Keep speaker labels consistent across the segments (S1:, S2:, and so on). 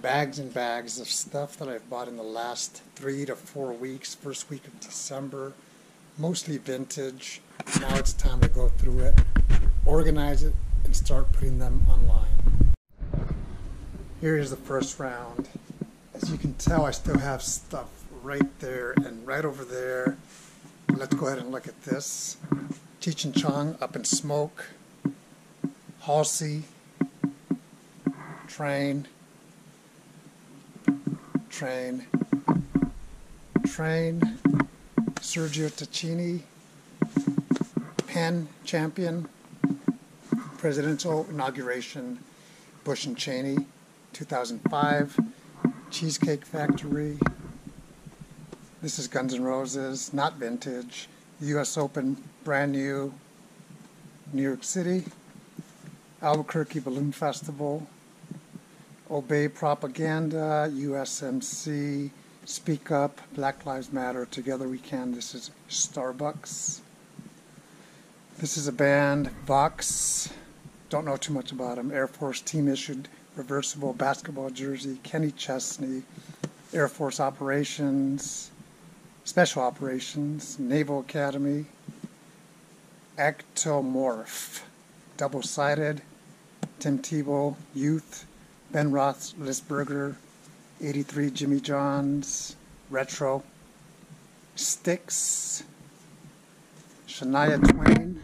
S1: bags and bags of stuff that I've bought in the last three to four weeks, first week of December, mostly vintage. Now it's time to go through it, organize it, and start putting them online. Here is the first round. As you can tell, I still have stuff right there and right over there. Let's go ahead and look at this. Cheech and Chong up in smoke. Halsey. Train. Train. Train. Sergio Tacchini. Penn champion. Presidential inauguration. Bush and Cheney. 2005. Cheesecake Factory. This is Guns N' Roses, not vintage. US Open, brand new. New York City. Albuquerque Balloon Festival. Obey Propaganda, USMC, Speak Up, Black Lives Matter, Together We Can. This is Starbucks. This is a band, Vox. Don't know too much about them. Air Force team issued reversible basketball jersey. Kenny Chesney, Air Force Operations. Special Operations, Naval Academy, Ectomorph, Double Sided, Tim Tebow, Youth, Ben Roethlisberger, 83 Jimmy Johns, Retro, Styx, Shania Twain,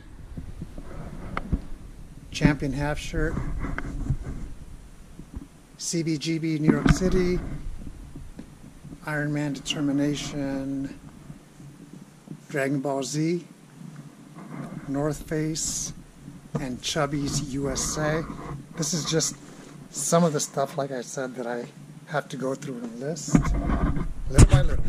S1: Champion Half Shirt, CBGB New York City, Iron Man Determination, Dragon Ball Z, North Face, and Chubby's USA. This is just some of the stuff, like I said, that I have to go through and list little by little.